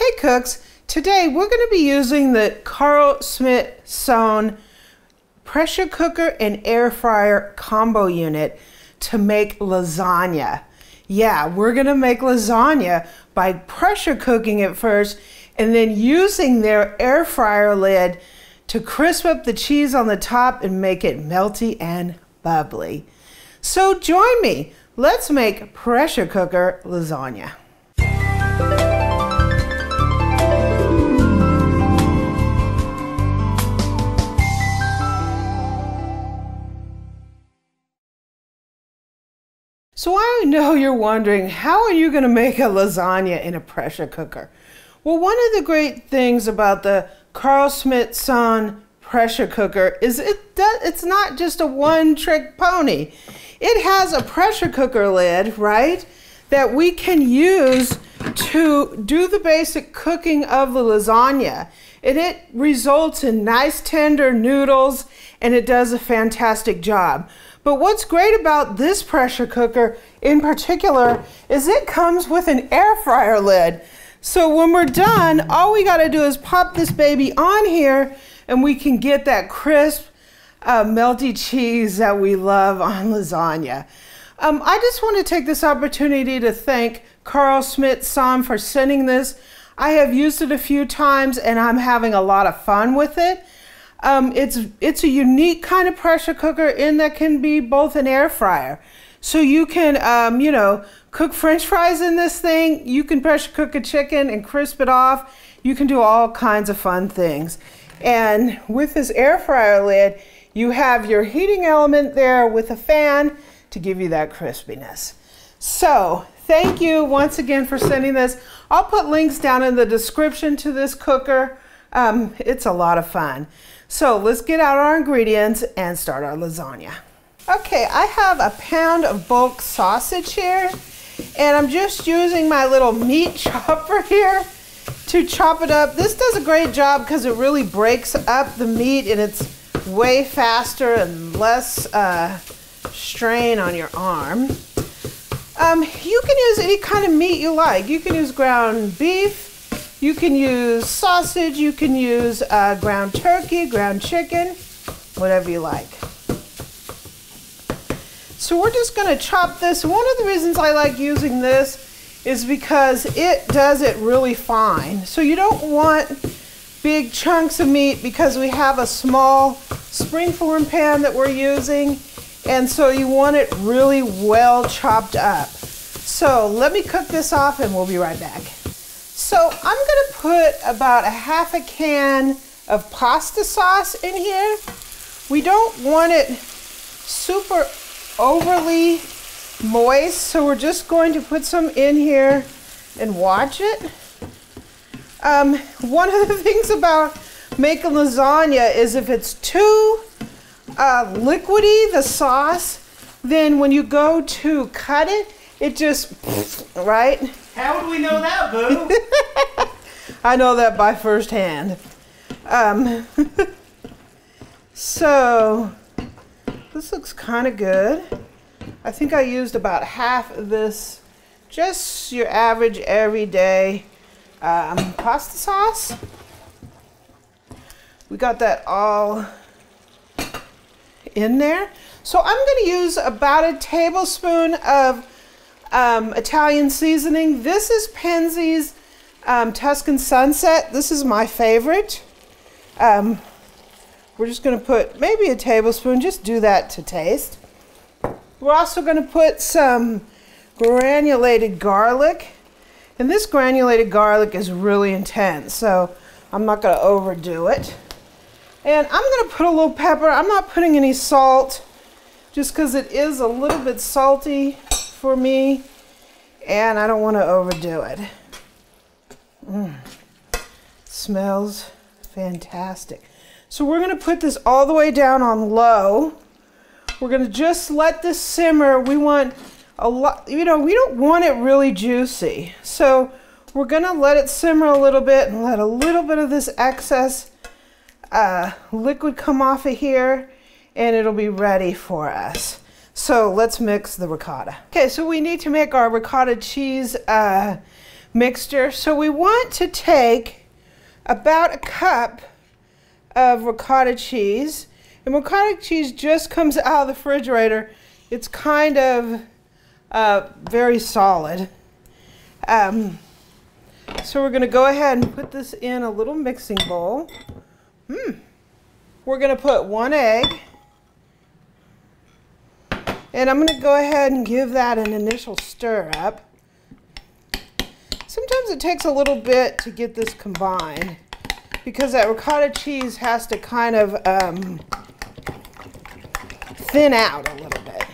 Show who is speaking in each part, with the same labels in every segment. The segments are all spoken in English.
Speaker 1: Hey cooks, today we're going to be using the Carl Schmidt Sohn pressure cooker and air fryer combo unit to make lasagna. Yeah, we're going to make lasagna by pressure cooking it first and then using their air fryer lid to crisp up the cheese on the top and make it melty and bubbly. So join me. Let's make pressure cooker lasagna. So I know you're wondering, how are you going to make a lasagna in a pressure cooker? Well, one of the great things about the Carl Schmidt Sohn pressure cooker is it does, it's not just a one trick pony. It has a pressure cooker lid, right, that we can use to do the basic cooking of the lasagna. And it results in nice tender noodles and it does a fantastic job. But what's great about this pressure cooker in particular is it comes with an air fryer lid. So when we're done, all we gotta do is pop this baby on here and we can get that crisp, uh, melty cheese that we love on lasagna. Um, I just want to take this opportunity to thank Carl Schmidt Sohn for sending this. I have used it a few times and I'm having a lot of fun with it. Um, it's, it's a unique kind of pressure cooker in that can be both an air fryer. So you can, um, you know, cook french fries in this thing. You can pressure cook a chicken and crisp it off. You can do all kinds of fun things. And with this air fryer lid, you have your heating element there with a fan to give you that crispiness. So thank you once again for sending this. I'll put links down in the description to this cooker. Um, it's a lot of fun. So let's get out our ingredients and start our lasagna. Okay, I have a pound of bulk sausage here, and I'm just using my little meat chopper here to chop it up. This does a great job because it really breaks up the meat and it's way faster and less uh, strain on your arm. Um, you can use any kind of meat you like. You can use ground beef, you can use sausage, you can use uh, ground turkey, ground chicken, whatever you like. So we're just going to chop this. One of the reasons I like using this is because it does it really fine. So you don't want big chunks of meat because we have a small springform pan that we're using and so you want it really well chopped up. So let me cook this off and we'll be right back. So I'm gonna put about a half a can of pasta sauce in here. We don't want it super overly moist, so we're just going to put some in here and watch it. Um, one of the things about making lasagna is if it's too uh, liquidy, the sauce, then when you go to cut it, it just, right?
Speaker 2: How would we know that, Boo?
Speaker 1: I know that by first hand. Um, so, this looks kind of good. I think I used about half of this, just your average everyday um, pasta sauce. We got that all in there. So I'm going to use about a tablespoon of um, Italian seasoning. This is Penzeys um, Tuscan Sunset. This is my favorite. Um, we're just going to put maybe a tablespoon, just do that to taste. We're also going to put some granulated garlic. And this granulated garlic is really intense, so I'm not going to overdo it. And I'm going to put a little pepper. I'm not putting any salt just because it is a little bit salty for me and I don't want to overdo it. Mm. Smells fantastic. So we're going to put this all the way down on low. We're going to just let this simmer. We want a lot, you know, we don't want it really juicy. So we're going to let it simmer a little bit and let a little bit of this excess uh, liquid come off of here and it'll be ready for us. So let's mix the ricotta. Okay, so we need to make our ricotta cheese uh, mixture. So we want to take about a cup of ricotta cheese. And ricotta cheese just comes out of the refrigerator. It's kind of uh, very solid. Um, so we're going to go ahead and put this in a little mixing bowl. Hmm. We're going to put one egg. And I'm going to go ahead and give that an initial stir up. Sometimes it takes a little bit to get this combined because that ricotta cheese has to kind of um, thin out a little bit.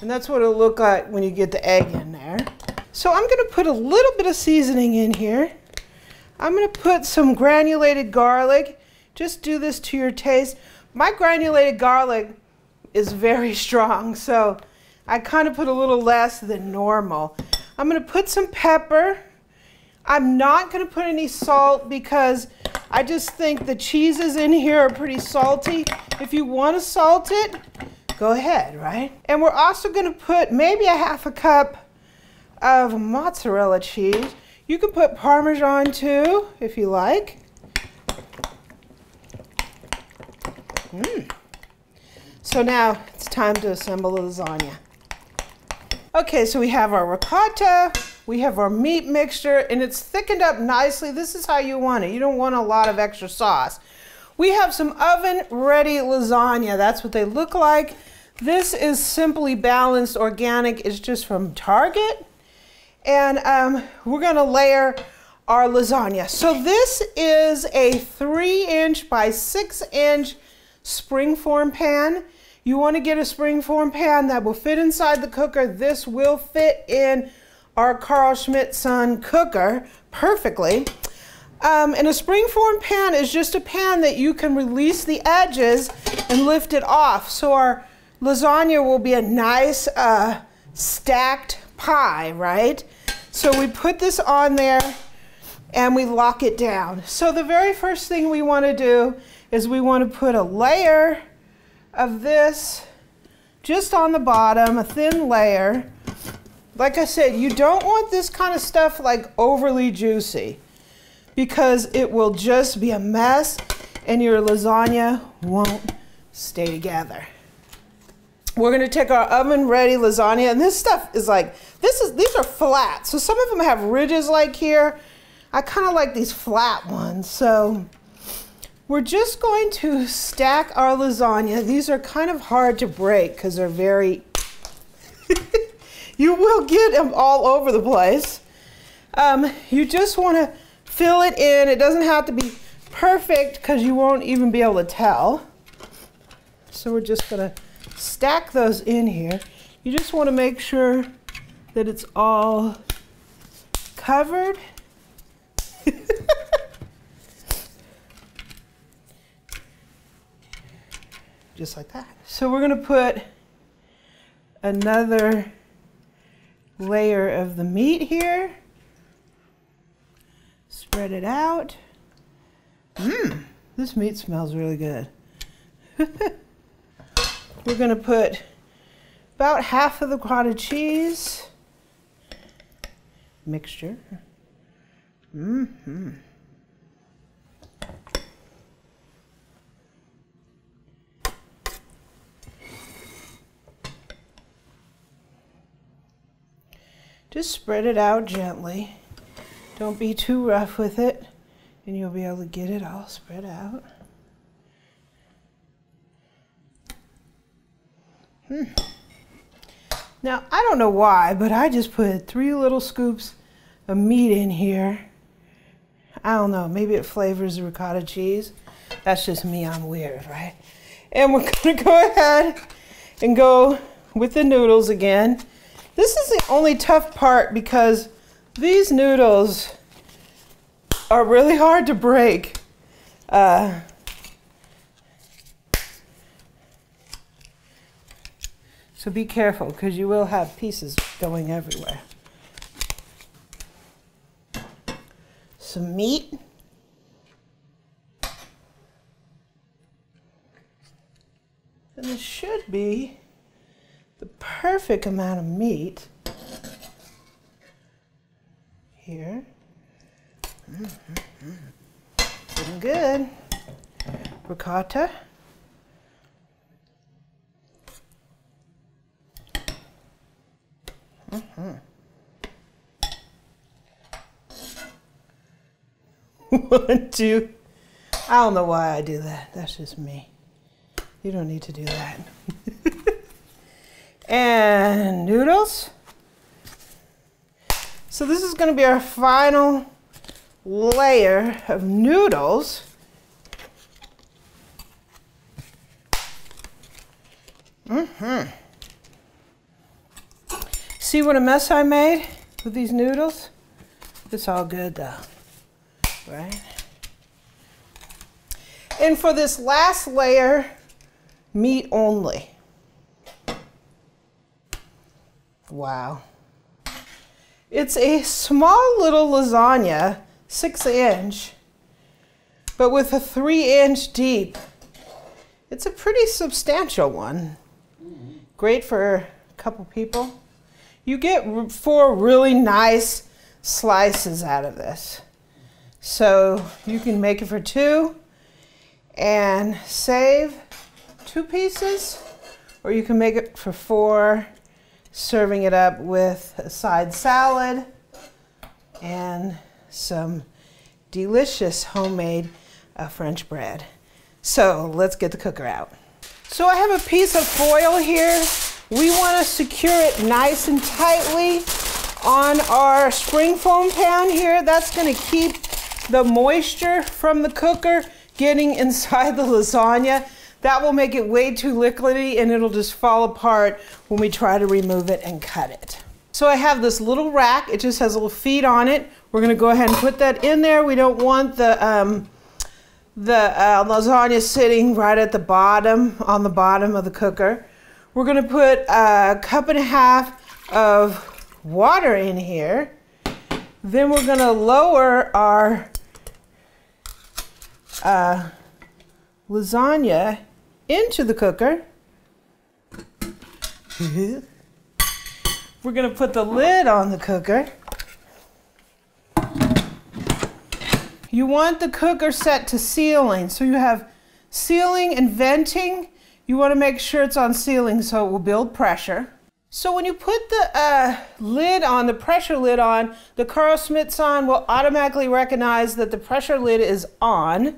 Speaker 1: And that's what it'll look like when you get the egg in there. So I'm going to put a little bit of seasoning in here. I'm going to put some granulated garlic. Just do this to your taste. My granulated garlic is very strong, so I kind of put a little less than normal. I'm going to put some pepper. I'm not going to put any salt because I just think the cheeses in here are pretty salty. If you want to salt it, go ahead, right? And we're also going to put maybe a half a cup of mozzarella cheese. You can put Parmesan too, if you like. Mm. So now it's time to assemble the lasagna. Okay, so we have our ricotta, we have our meat mixture, and it's thickened up nicely. This is how you want it. You don't want a lot of extra sauce. We have some oven ready lasagna. That's what they look like. This is simply balanced organic. It's just from Target. And um, we're gonna layer our lasagna. So this is a three inch by six inch springform pan. You wanna get a springform pan that will fit inside the cooker. This will fit in our Carl Schmidt Sohn cooker perfectly. Um, and a springform pan is just a pan that you can release the edges and lift it off. So our lasagna will be a nice uh, stacked pie, right? So we put this on there and we lock it down. So the very first thing we want to do is we want to put a layer of this just on the bottom, a thin layer. Like I said, you don't want this kind of stuff like overly juicy because it will just be a mess and your lasagna won't stay together. We're gonna take our oven ready lasagna, and this stuff is like, this is these are flat. So some of them have ridges like here. I kind of like these flat ones. So we're just going to stack our lasagna. These are kind of hard to break because they're very, you will get them all over the place. Um, you just want to fill it in. It doesn't have to be perfect because you won't even be able to tell. So we're just gonna stack those in here. You just want to make sure that it's all covered. just like that. So we're going to put another layer of the meat here. Spread it out. Mmm, this meat smells really good. We're going to put about half of the cottage cheese mixture. Mm-hmm. Just spread it out gently. Don't be too rough with it, and you'll be able to get it all spread out. Hmm. Now, I don't know why, but I just put three little scoops of meat in here. I don't know, maybe it flavors the ricotta cheese. That's just me, I'm weird, right? And we're gonna go ahead and go with the noodles again. This is the only tough part because these noodles are really hard to break. Uh, So be careful because you will have pieces going everywhere. Some meat. And this should be the perfect amount of meat here. Mm-hmm. Looking good. Ricotta. Mm-hmm. One, two. I don't know why I do that. That's just me. You don't need to do that. and noodles. So this is going to be our final layer of noodles. Mm-hmm. See what a mess I made with these noodles? It's all good though, right? And for this last layer, meat only. Wow. It's a small little lasagna, six inch, but with a three inch deep. It's a pretty substantial one. Great for a couple people. You get four really nice slices out of this. So you can make it for two and save two pieces, or you can make it for four serving it up with a side salad and some delicious homemade uh, French bread. So let's get the cooker out. So I have a piece of foil here. We want to secure it nice and tightly on our springform pan here. That's going to keep the moisture from the cooker getting inside the lasagna. That will make it way too liquidy and it'll just fall apart when we try to remove it and cut it. So I have this little rack. It just has little feet on it. We're going to go ahead and put that in there. We don't want the, um, the uh, lasagna sitting right at the bottom, on the bottom of the cooker. We're going to put a cup and a half of water in here. Then we're going to lower our uh, lasagna into the cooker. We're going to put the lid on the cooker. You want the cooker set to sealing. So you have sealing and venting. You want to make sure it's on sealing so it will build pressure. So when you put the uh, lid on, the pressure lid on, the Carl Schmidt-Sohn will automatically recognize that the pressure lid is on.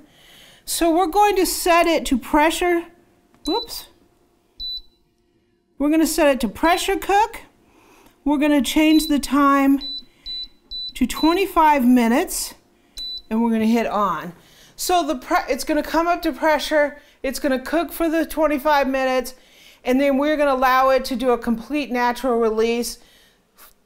Speaker 1: So we're going to set it to pressure Whoops. We're going to set it to pressure cook. We're going to change the time to 25 minutes and we're going to hit on. So the it's going to come up to pressure. It's going to cook for the 25 minutes and then we're going to allow it to do a complete natural release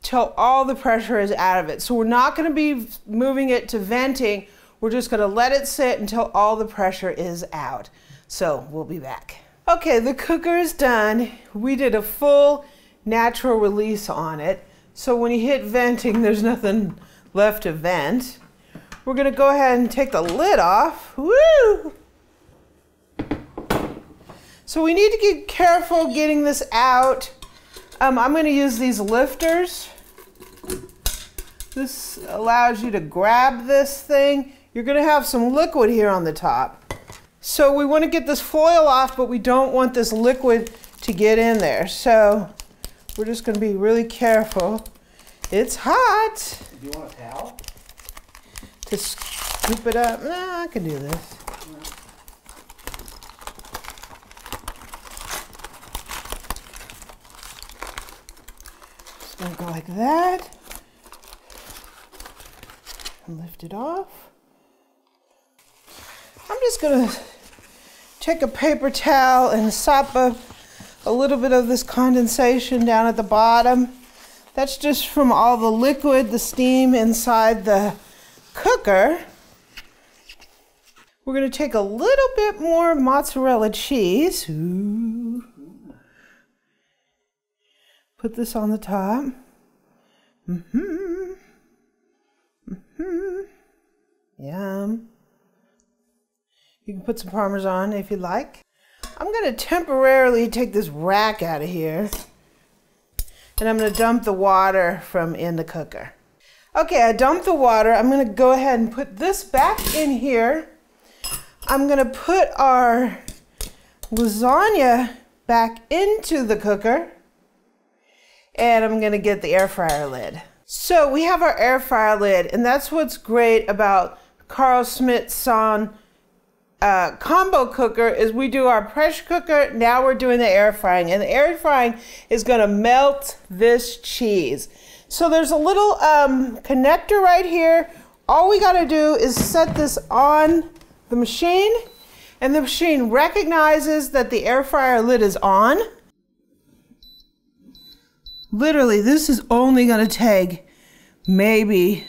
Speaker 1: till all the pressure is out of it. So we're not going to be moving it to venting. We're just going to let it sit until all the pressure is out. So we'll be back. Okay, the cooker is done. We did a full natural release on it. So when you hit venting, there's nothing left to vent. We're gonna go ahead and take the lid off. Woo! So we need to get careful getting this out. Um, I'm gonna use these lifters. This allows you to grab this thing. You're gonna have some liquid here on the top. So we want to get this foil off, but we don't want this liquid to get in there. So we're just going to be really careful. It's hot.
Speaker 2: Do you want a towel?
Speaker 1: To scoop it up. Nah, I can do this. Going to go like that. And lift it off. I'm just to take a paper towel and sop up a little bit of this condensation down at the bottom. That's just from all the liquid, the steam inside the cooker. We're to take a little bit more mozzarella cheese. Ooh. Put this on the top. Mm-hmm. Mm-hmm. Yum. You can put some Parmesan if you like. I'm to temporarily take this rack out of here. And I'm to dump the water from in the cooker. Okay, I dumped the water. I'm to go ahead and put this back in here. I'm to put our lasagna back into the cooker. And I'm to get the air fryer lid. So we have our air fryer lid, and that's what's great about Carl Schmidt Sohn uh, combo cooker is we do our pressure cooker. Now we're doing the air frying, and the air frying is to melt this cheese. So there's a little um, connector right here. All we got to do is set this on the machine, and the machine recognizes that the air fryer lid is on. Literally, this is only going to take maybe,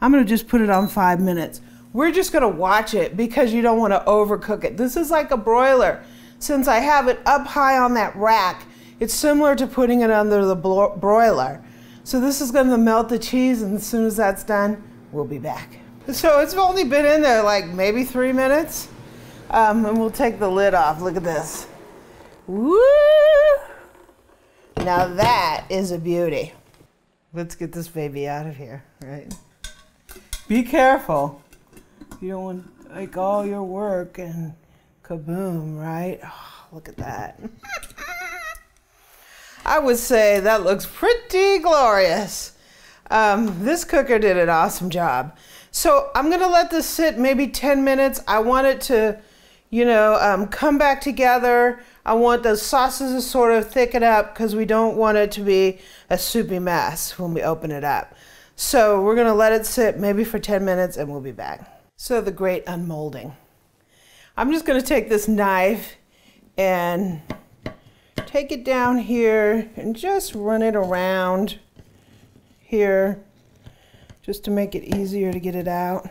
Speaker 1: I'm going to just put it on five minutes. We're just going to watch it because you don't want to overcook it. This is like a broiler. Since I have it up high on that rack, it's similar to putting it under the broiler. So this is going to melt the cheese, and as soon as that's done, we'll be back. So it's only been in there like maybe three minutes. Um, and we'll take the lid off. Look at this. Woo! Now that is a beauty. Let's get this baby out of here, right? Be careful. You don't want like all your work and kaboom, right? Oh, look at that. I would say that looks pretty glorious. Um, this cooker did an awesome job. So I'm gonna let this sit maybe 10 minutes. I want it to, you know, um, come back together. I want the sauces to sort of thicken up because we don't want it to be a soupy mess when we open it up. So we're gonna let it sit maybe for 10 minutes and we'll be back. So the great unmolding. I'm just gonna take this knife and take it down here and just run it around here just to make it easier to get it out.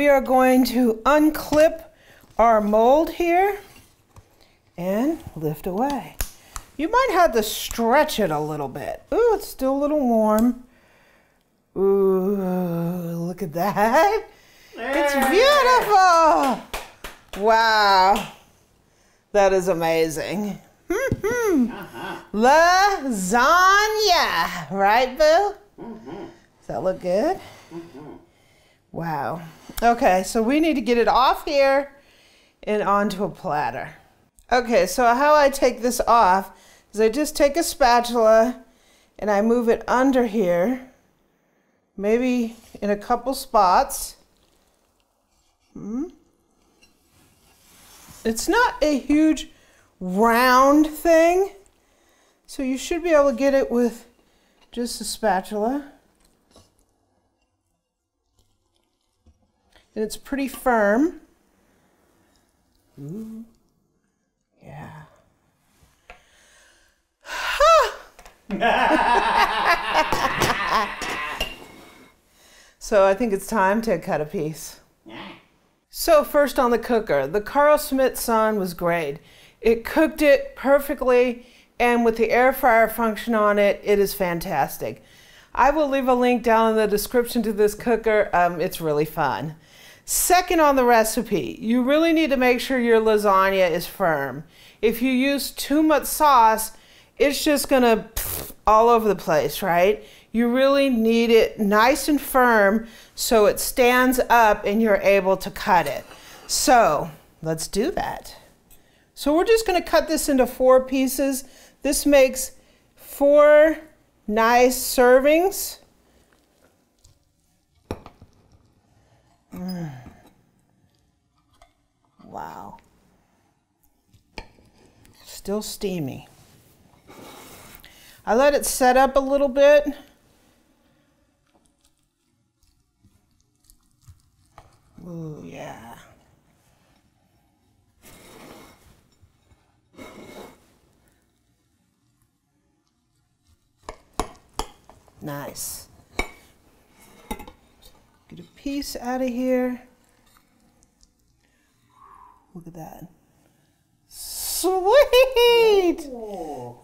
Speaker 1: We are going to unclip our mold here and lift away. You might have to stretch it a little bit. Ooh, it's still a little warm. Ooh, look at that. It's beautiful. Wow. That is amazing. uh-huh. Lasagna. Right, Boo? Mm-hmm. Does that look good? Mm-hmm. Wow. Okay, so we need to get it off here and onto a platter. Okay, so how I take this off is I just take a spatula and I move it under here, maybe in a couple spots. Hmm. It's not a huge round thing, so you should be able to get it with just a spatula. And it's pretty firm. Ooh. Yeah. so I think it's time to cut a piece. So first on the cooker, the Carl Schmidt Sohn was great. It cooked it perfectly and with the air fryer function on it, it is fantastic. I will leave a link down in the description to this cooker. Um, it's really fun. Second on the recipe, you really need to make sure your lasagna is firm. If you use too much sauce, it's just gonna all over the place, right? You really need it nice and firm so it stands up and you're able to cut it. So let's do that. So we're just gonna cut this into four pieces. This makes four nice servings. Mm. Wow. Still steamy. I let it set up a little bit. Ooh, yeah. Nice. Get a piece out of here. At that. Sweet!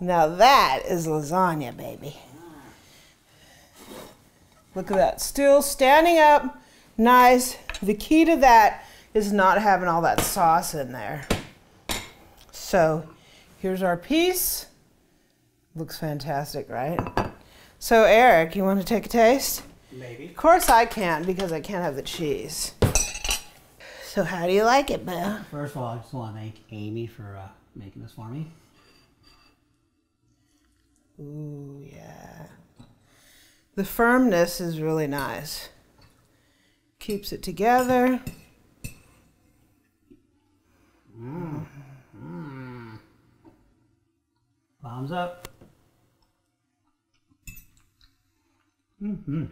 Speaker 1: Now that is lasagna, baby. Look at that. Still standing up. Nice. The key to that is not having all that sauce in there. So here's our piece. Looks fantastic, right? So Eric, you want to take a taste?
Speaker 2: Maybe.
Speaker 1: Of course I can't because I can't have the cheese. So how do you like it, Boo?
Speaker 2: First of all, I just want to thank Amy for uh, making this for me.
Speaker 1: Ooh, yeah. The firmness is really nice. Keeps it together.
Speaker 2: Thumbs up. Mm-hmm.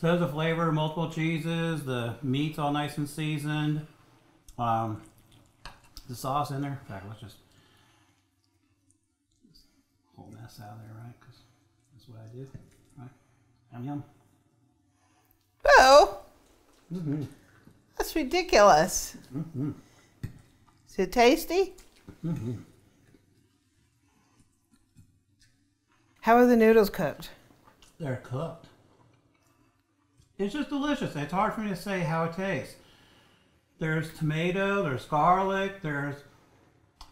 Speaker 2: Says the flavor, multiple cheeses, the meat's all nice and seasoned. Um, the sauce in there. In fact, let's just just whole mess out of there, right? Because that's what I do, right? Yum yum.
Speaker 1: Boo! That's ridiculous. Mm Is it tasty? Mm -hmm. How are the noodles cooked?
Speaker 2: They're cooked. It's just delicious. It's hard for me to say how it tastes. There's tomato, there's garlic, there's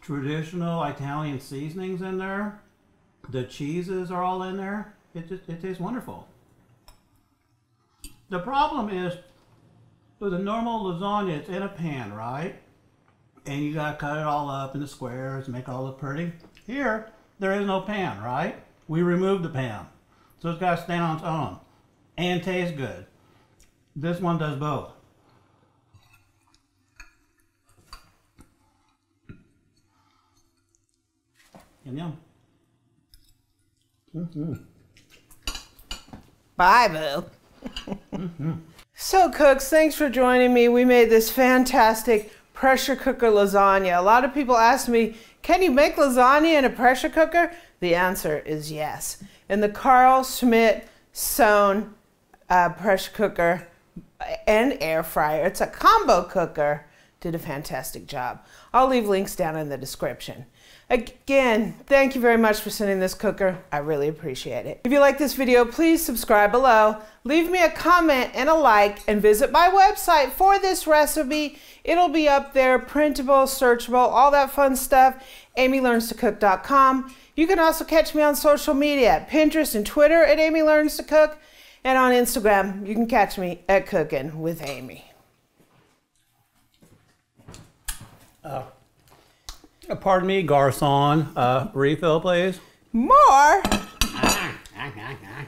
Speaker 2: traditional Italian seasonings in there. The cheeses are all in there. It just it tastes wonderful. The problem is with a normal lasagna, it's in a pan, right? And you gotta cut it all up into squares, make it all look pretty. Here, there is no pan, right? We removed the pan. So it's gotta stand on its own and taste good. This one does both. Yum yum.
Speaker 1: Bye, Boo. mm-hmm. so, cooks, thanks for joining me. We made this fantastic pressure cooker lasagna. A lot of people ask me, can you make lasagna in a pressure cooker? The answer is yes. In the Carl Schmidt Sohn uh, pressure cooker and air fryer, it's a combo cooker. Did a fantastic job. I'll leave links down in the description. Again, thank you very much for sending this cooker. I really appreciate it. If you like this video, please subscribe below, leave me a comment and a like, and visit my website for this recipe. It'll be up there, printable, searchable, all that fun stuff, amylearnstocook.com. You can also catch me on social media at Pinterest and Twitter at Amy Learns to Cook, and on Instagram, you can catch me at Cooking with Amy.
Speaker 2: Uh, pardon me, garçon. Uh, refill, please.
Speaker 1: More?
Speaker 2: Ah, ah, ah.